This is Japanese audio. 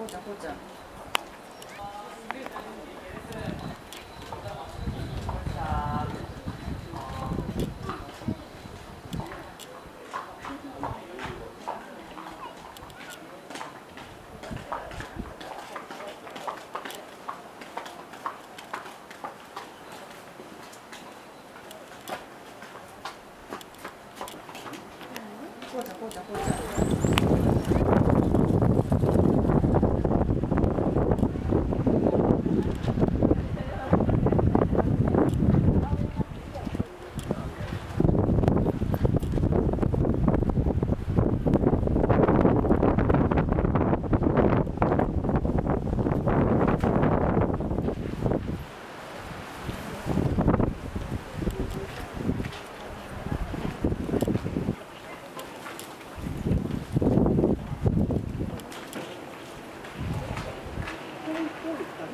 こうちゃんこうちゃんこうちゃん。こうちゃんこうちゃん